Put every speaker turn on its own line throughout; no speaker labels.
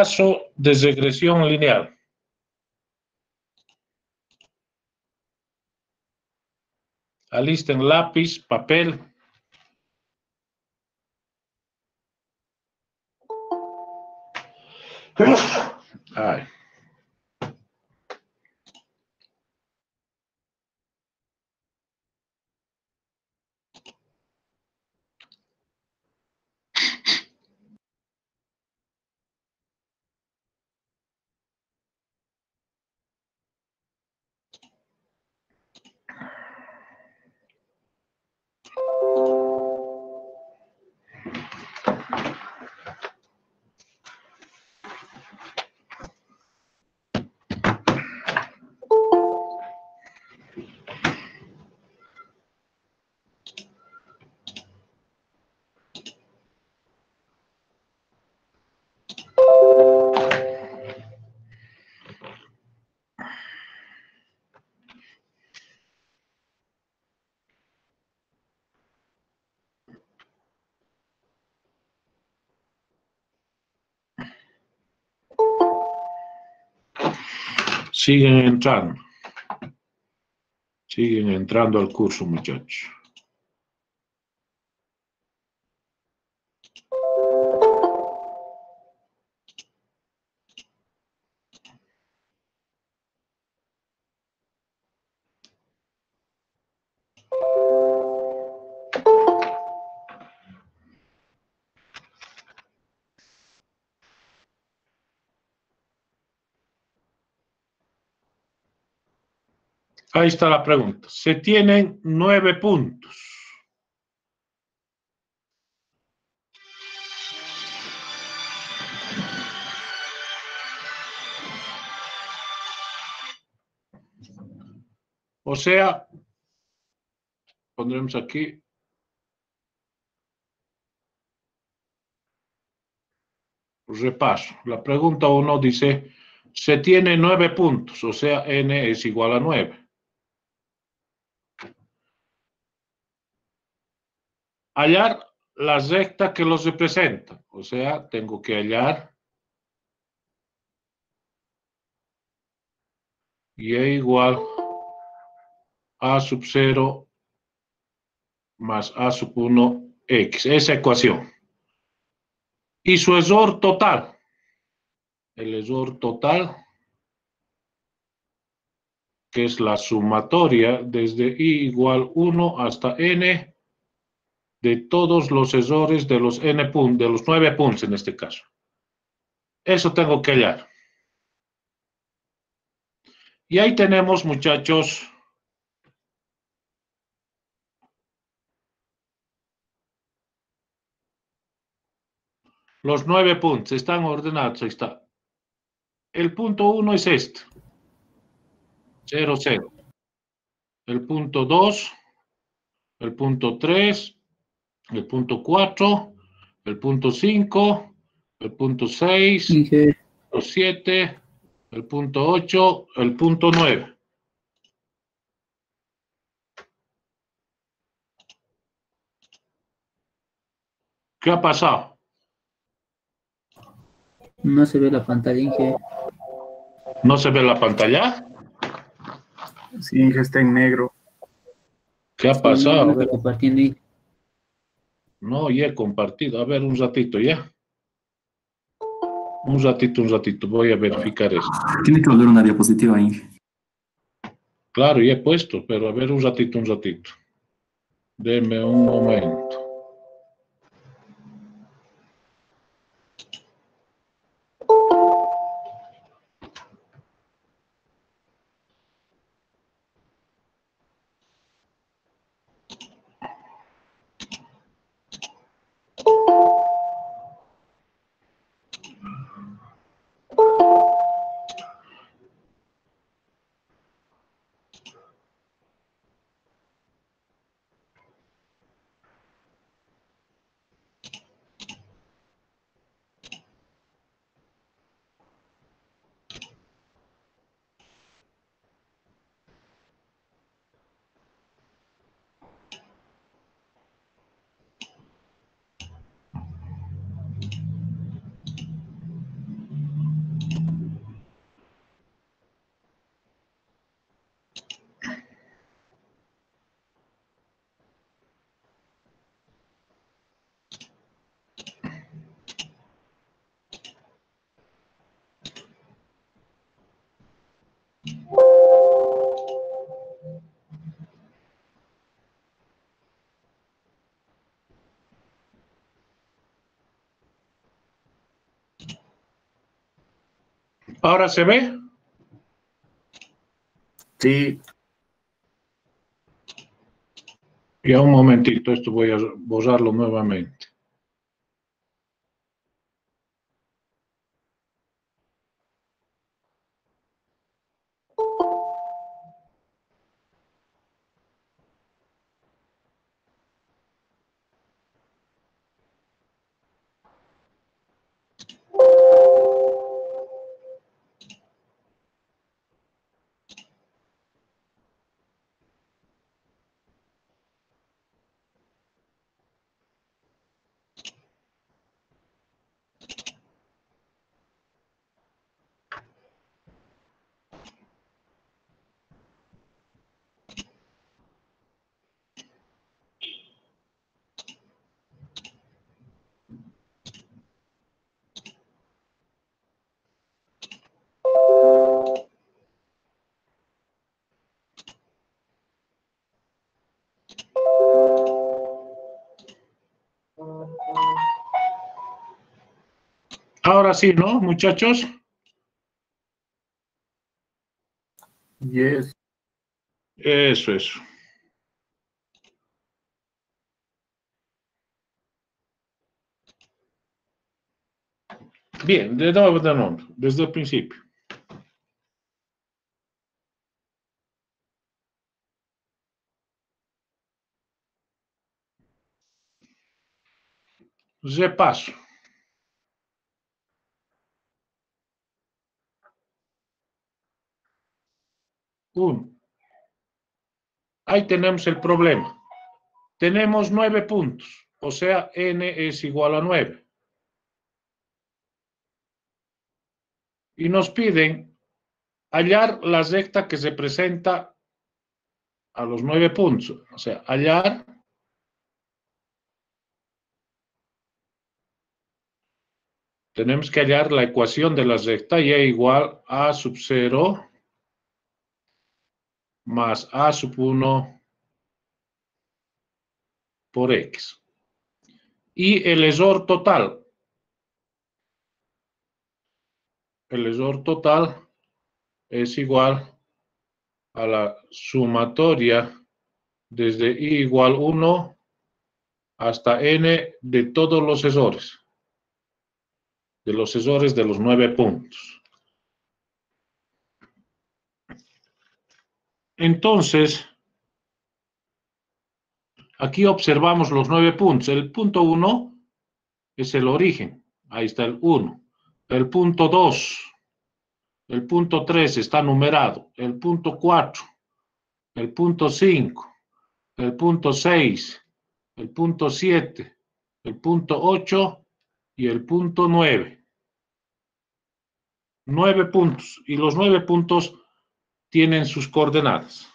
Repaso de regresión lineal. Alisten lápiz, papel. Ay. Siguen entrando. Siguen entrando al curso, muchachos. Ahí está la pregunta. Se tienen nueve puntos. O sea, pondremos aquí. Repaso. La pregunta uno dice, se tiene nueve puntos, o sea, n es igual a nueve. Hallar la recta que los representa. O sea, tengo que hallar y e igual a sub 0 más a sub 1 x. Esa ecuación. Y su error total. El error total, que es la sumatoria desde i igual 1 hasta n de todos los errores de los n puntos, de los nueve puntos en este caso. Eso tengo que hallar. Y ahí tenemos, muchachos, los nueve puntos. Están ordenados, ahí está. El punto 1 es este. 0, 0. El punto 2, el punto 3, el punto 4, el punto 5, el punto 6, el punto 7, el punto 8, el punto 9. ¿Qué ha pasado?
No se ve la pantalla, Inge.
¿No se ve la pantalla?
Sí, Inge está en negro.
¿Qué ha pasado?
Compartiendo, Inge.
No, ya he compartido. A ver, un ratito ya. Un ratito, un ratito. Voy a verificar esto.
Tiene que volver una diapositiva, Inge.
Claro, ya he puesto, pero a ver, un ratito, un ratito. Deme un momento. ¿Ahora se ve?
Sí.
Ya un momentito, esto voy a borrarlo nuevamente. Ahora sí, ¿no, muchachos?
Yes.
Eso, eso. Bien, de nuevo, de nuevo, desde el principio. Repasso. 1. Ahí tenemos el problema. Tenemos 9 puntos, o sea, n es igual a 9. Y nos piden hallar la recta que se presenta a los 9 puntos, o sea, hallar tenemos que hallar la ecuación de la recta y es igual a sub 0 más a sub 1 por x. Y el error total. El error total es igual a la sumatoria desde i igual 1 hasta n de todos los errores. De los errores de los nueve puntos. Entonces, aquí observamos los nueve puntos. El punto 1 es el origen. Ahí está el 1. El punto 2, el punto 3 está numerado. El punto 4, el punto 5, el punto 6, el punto 7, el punto 8 y el punto 9. Nueve puntos. Y los nueve puntos tienen sus coordenadas.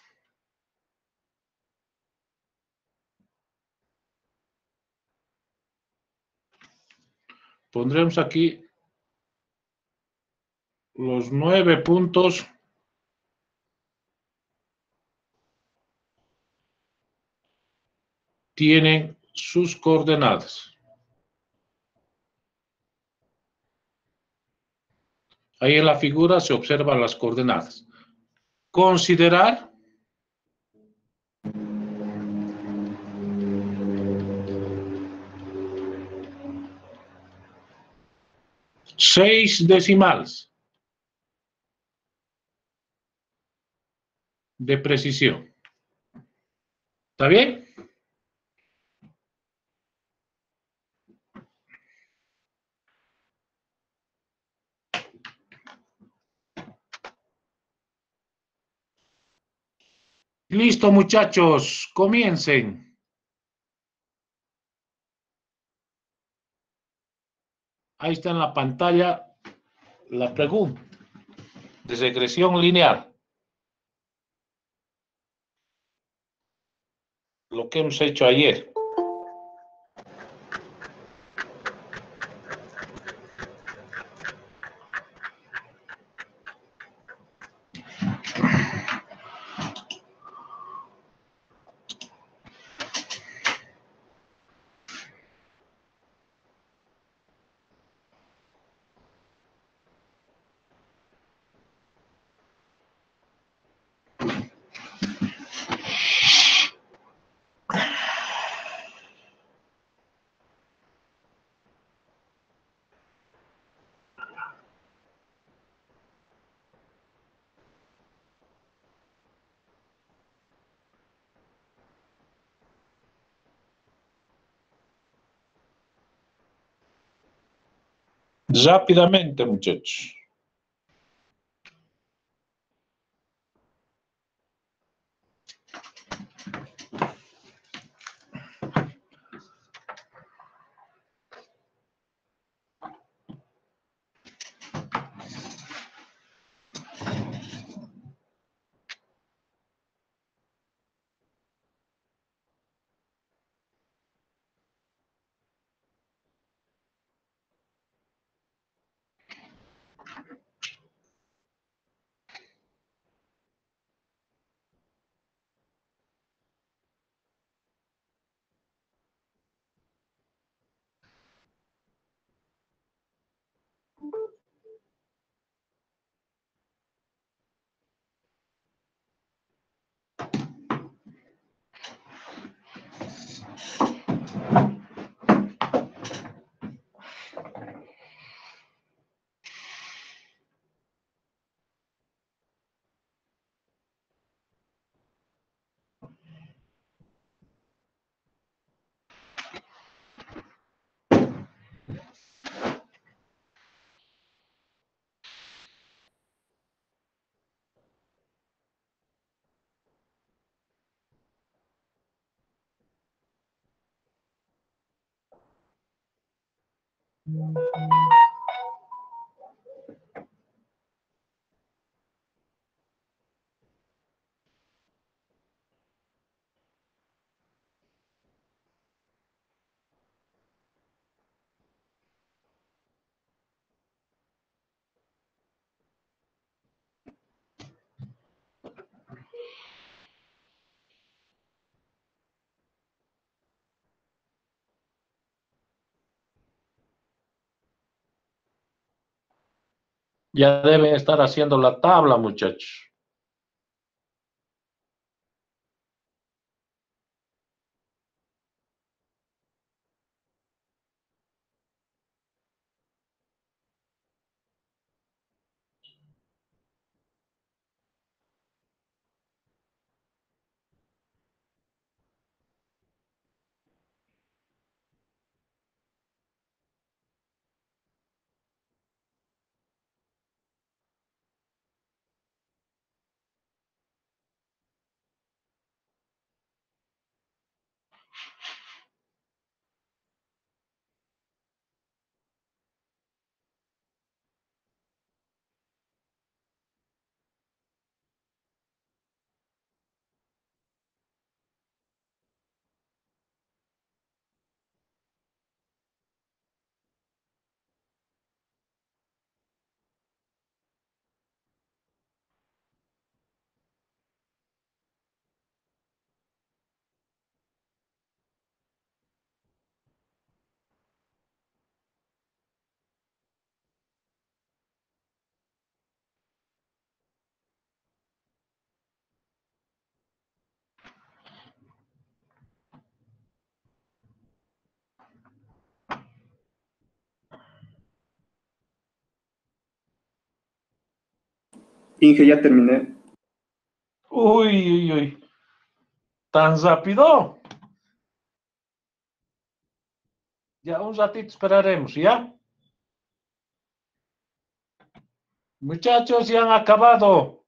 Pondremos aquí los nueve puntos tienen sus coordenadas. Ahí en la figura se observan las coordenadas. Considerar seis decimales de precisión. ¿Está bien? Listo, muchachos, comiencen. Ahí está en la pantalla la pregunta de regresión lineal. Lo que hemos hecho ayer. Rápidamente, muchachos. Ya deben estar haciendo la tabla, muchachos.
Inge, ya terminé.
Uy, uy, uy. ¿Tan rápido? Ya un ratito esperaremos, ¿ya? Muchachos, ya han acabado.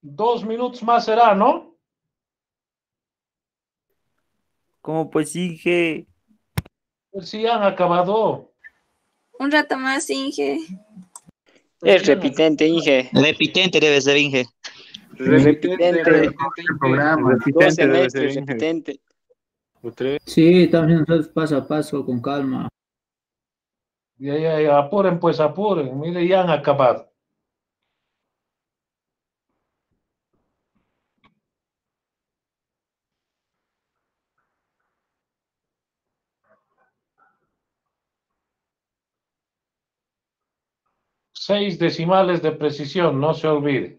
Dos minutos más será, ¿no?
¿Cómo pues Inge?
Pues sí, han acabado.
Un rato más, Inge.
Es repitente, Inge.
Repitente debe ser Inge.
Repitente. Semestres, repitente.
Sí, estamos haciendo paso a paso, con calma.
Ya, ya, ya, apuren, pues apuren. Mire, ya han acabado. Seis decimales de precisión, no se olvide.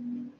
Mm-hmm.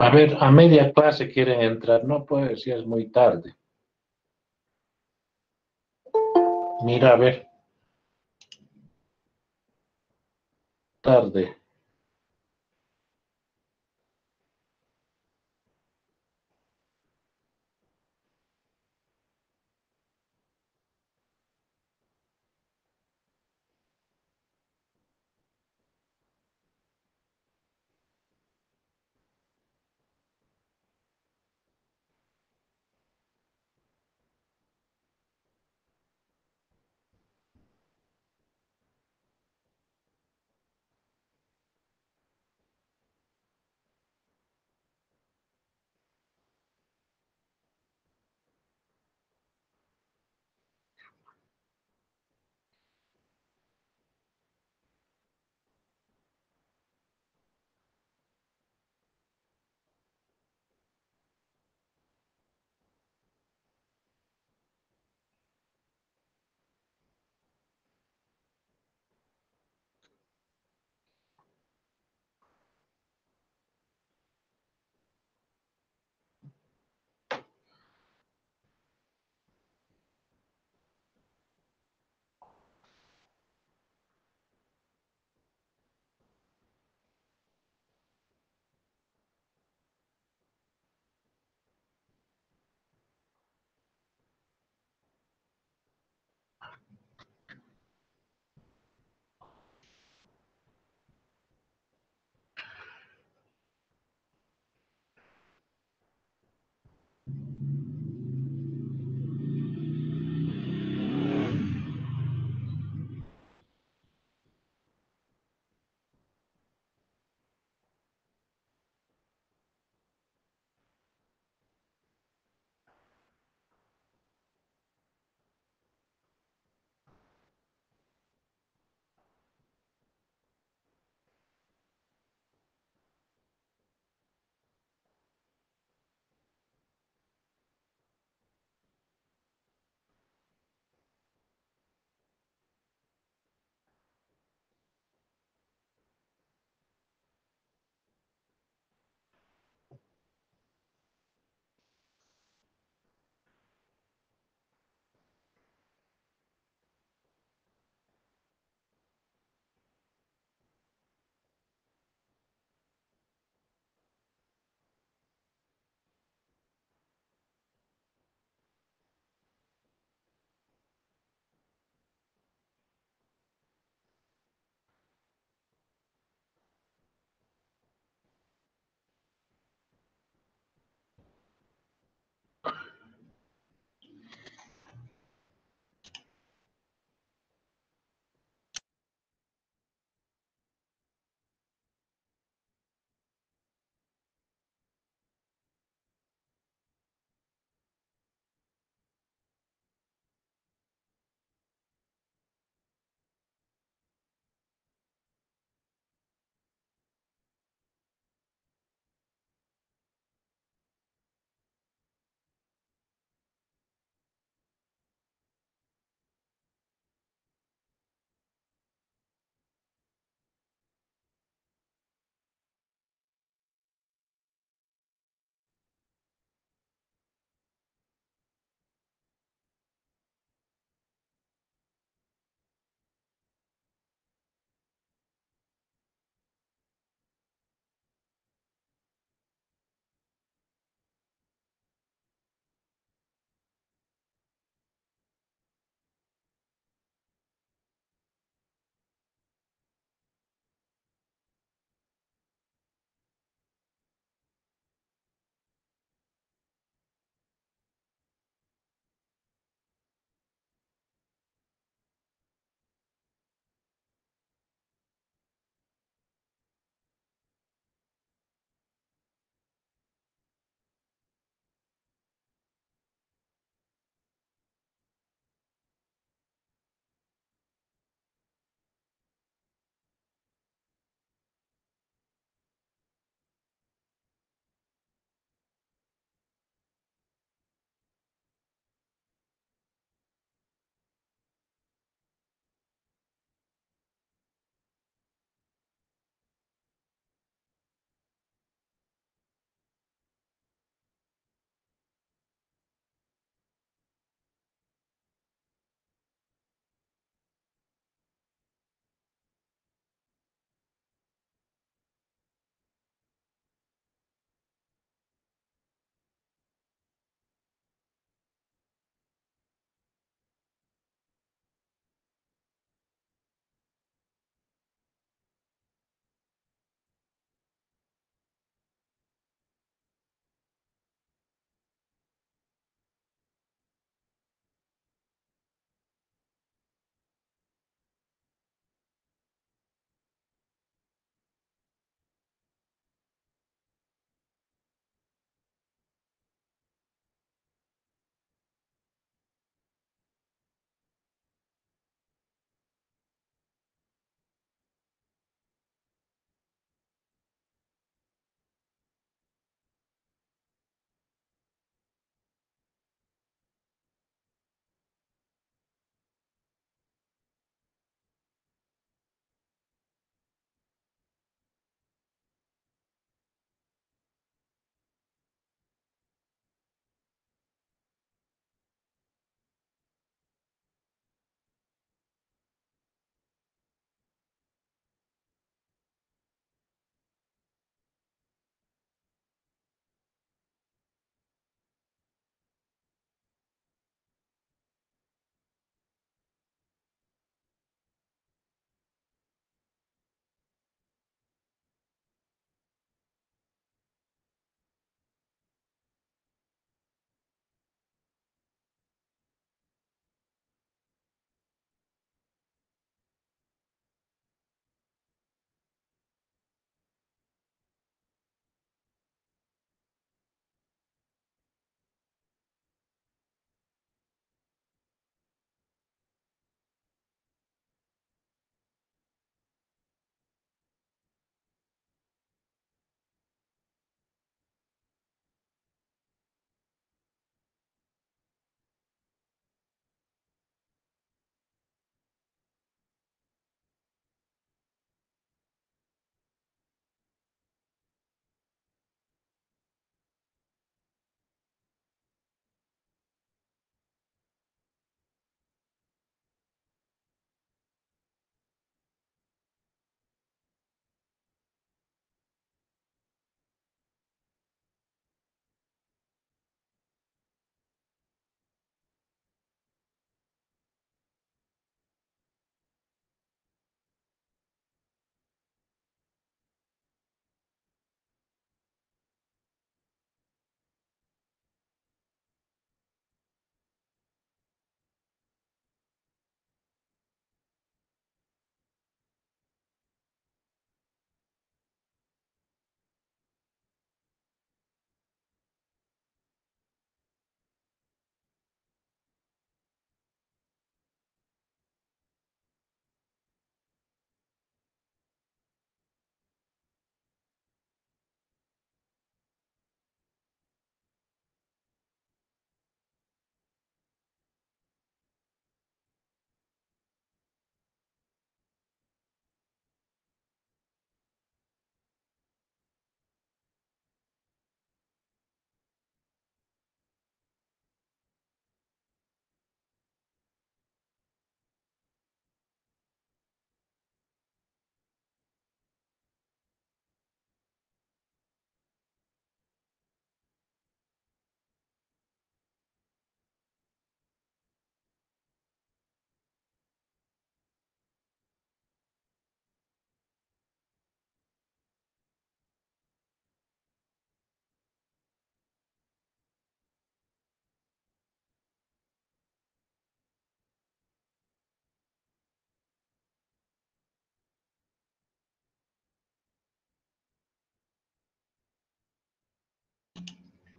A ver, a media clase quieren entrar, no puede, si es muy tarde. Mira, a ver. Tarde.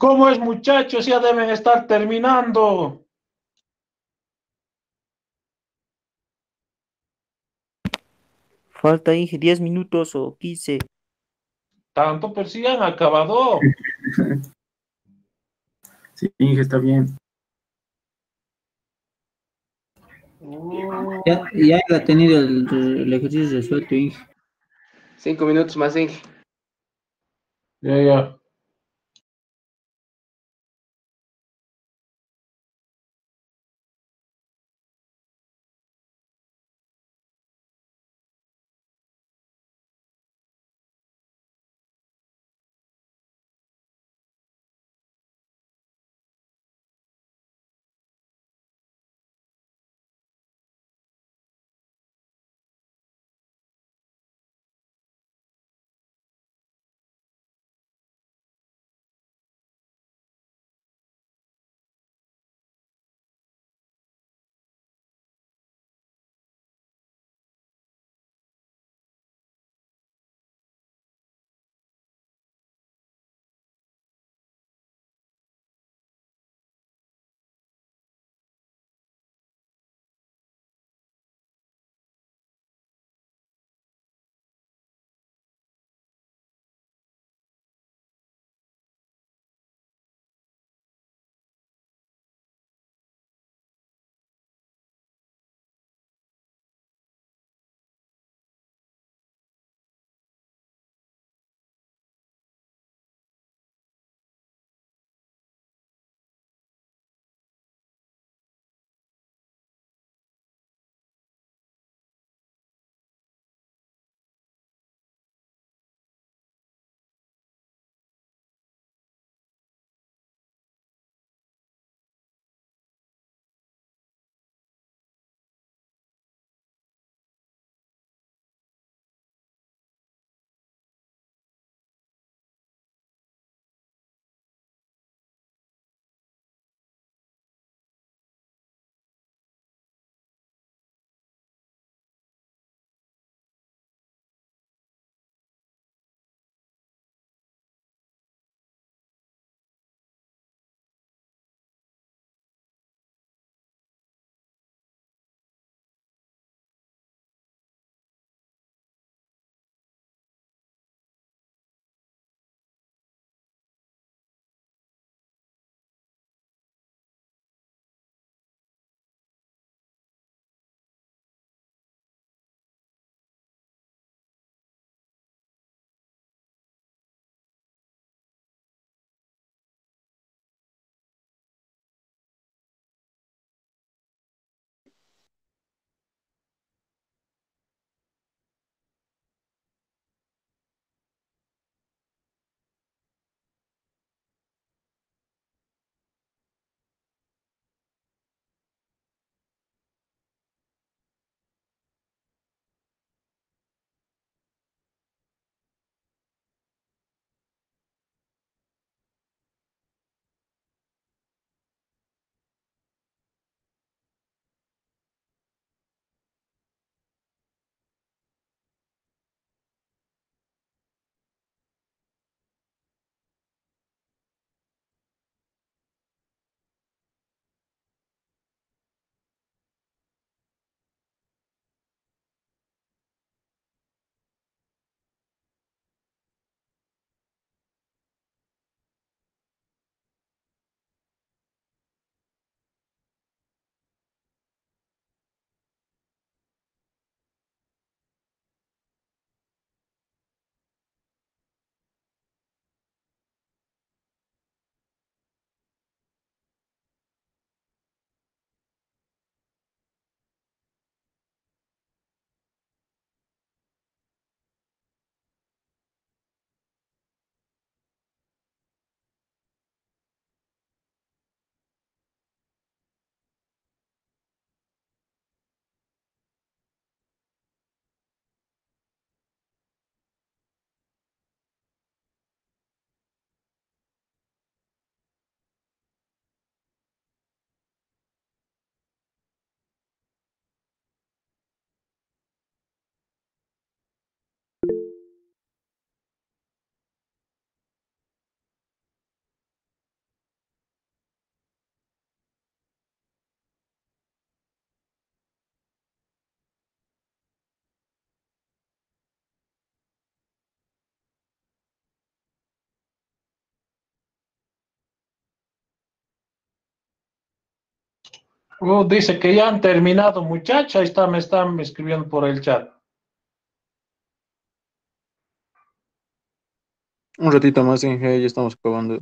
¿Cómo es, muchachos? Ya deben estar terminando.
Falta, Inge, 10 minutos o 15.
Tanto, pero sí han acabado.
Sí, Inge, está bien.
Ya, ya ha tenido el, el ejercicio resuelto, Inge.
Cinco minutos más, Inge.
Ya, ya. Oh, dice que ya han terminado, muchacha. Ahí está, me están escribiendo por el chat.
Un ratito más, Inge, ya estamos acabando.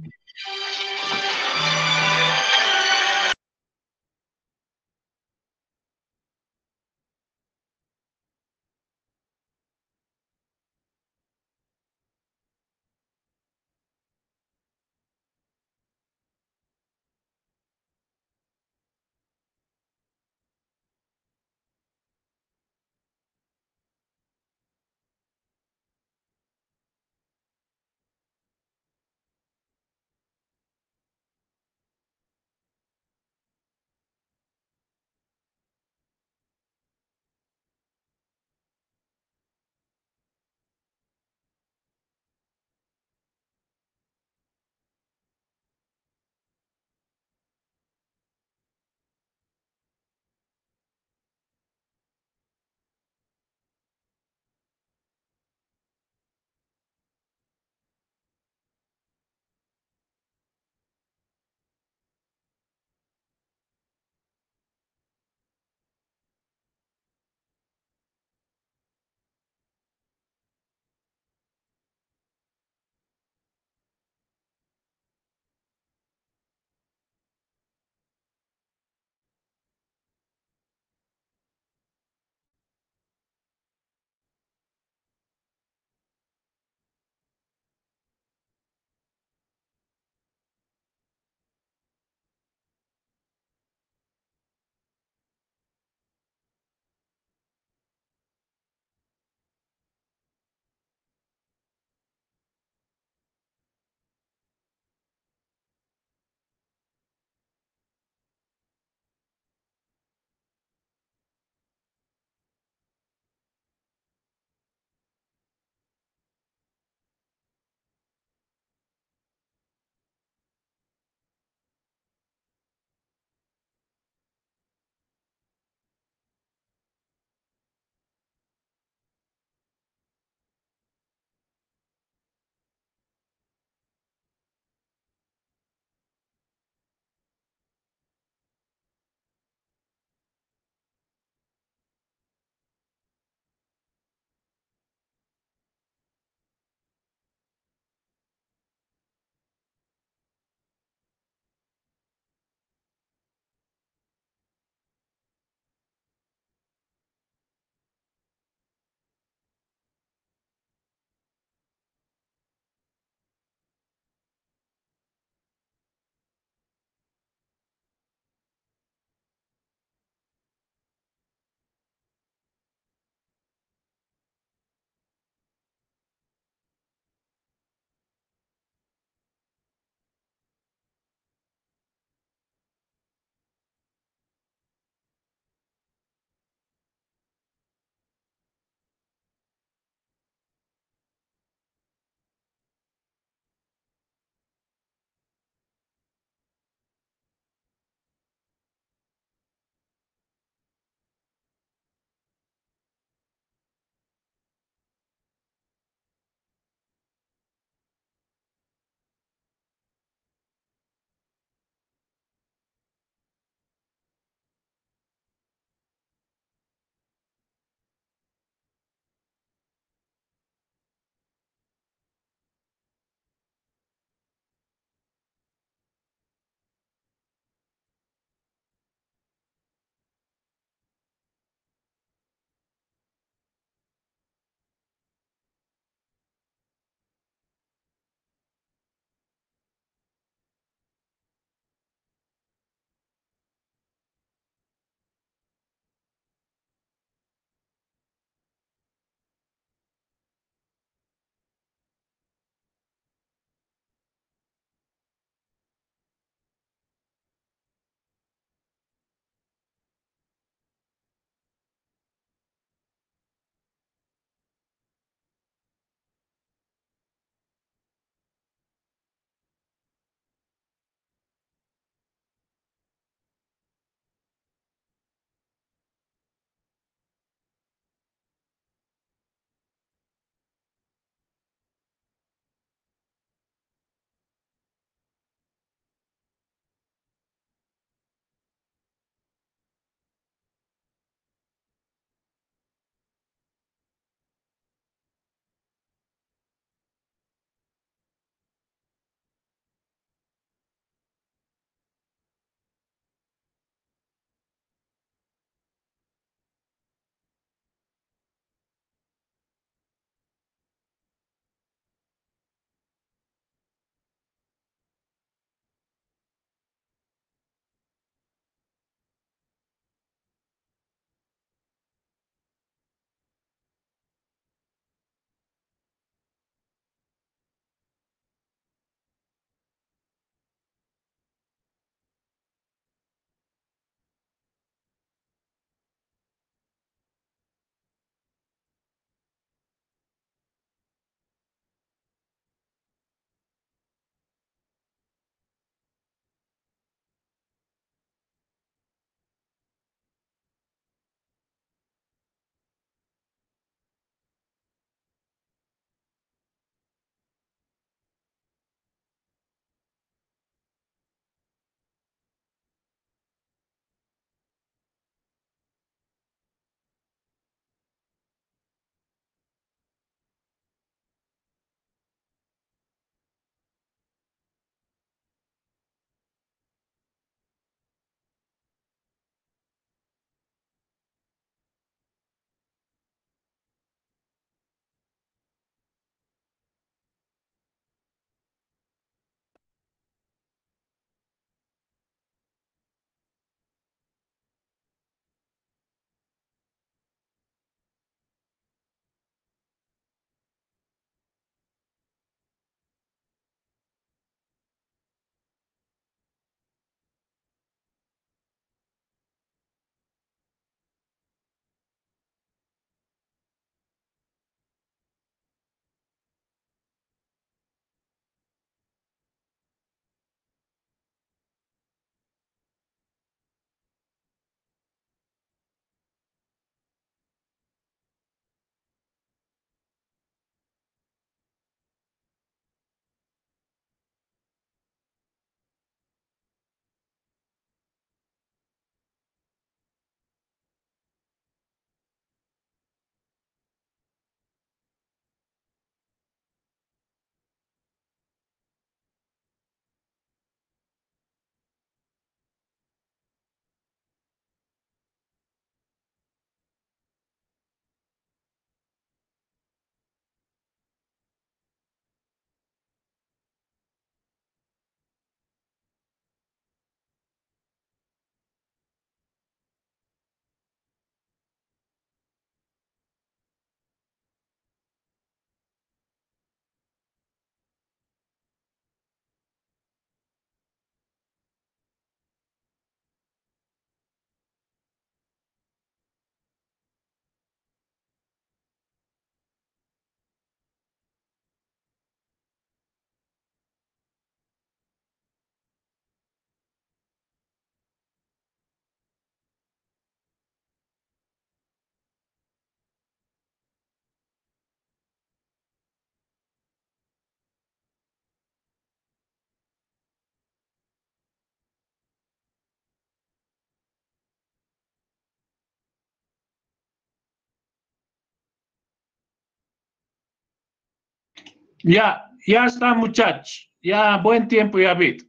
Ya, ya está, muchachos. Ya, buen tiempo ya, Bit.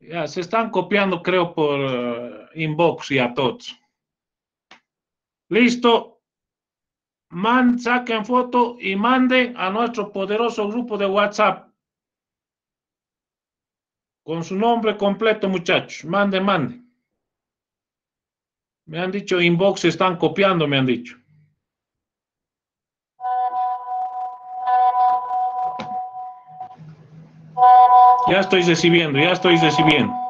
Ya, se están copiando, creo, por eh, inbox y a todos. Listo. Man, saquen foto y manden a nuestro poderoso grupo de WhatsApp. Con su nombre completo, muchachos. Mande, mande. Me han dicho inbox, están copiando, me han dicho. Ya estoy recibiendo, ya estoy recibiendo.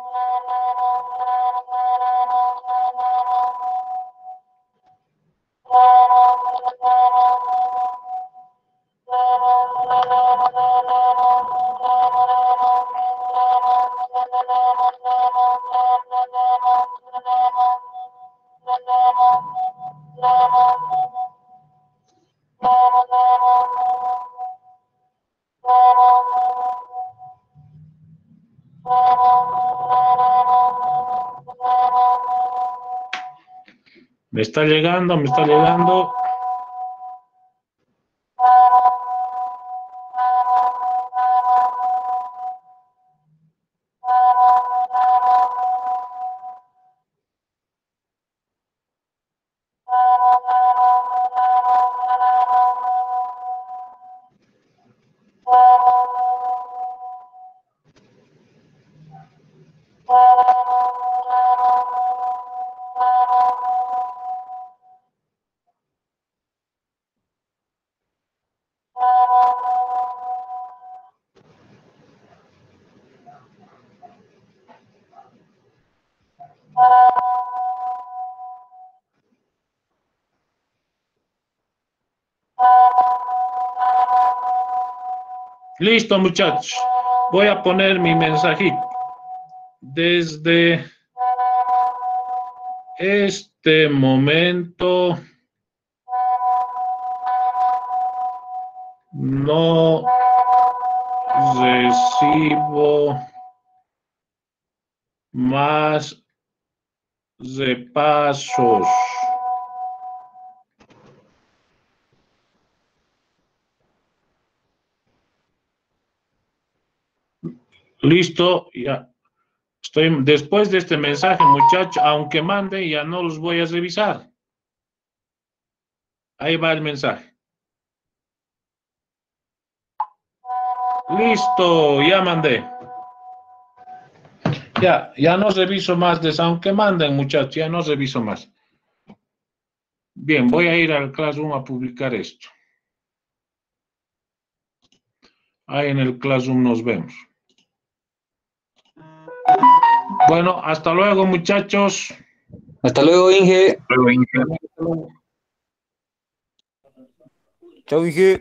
Me está llegando, me está llegando. Listo, muchachos. Voy a poner mi mensajito. Desde este momento no recibo más repasos. Listo, ya. Estoy, después de este mensaje, muchachos, aunque mande, ya no los voy a revisar. Ahí va el mensaje. Listo, ya mandé. Ya, ya no reviso más de aunque manden, muchachos, ya no reviso más. Bien, voy a ir al Classroom a publicar esto. Ahí en el Classroom nos vemos. Bueno, hasta luego, muchachos.
Hasta luego, Inge.
Chao, Inge.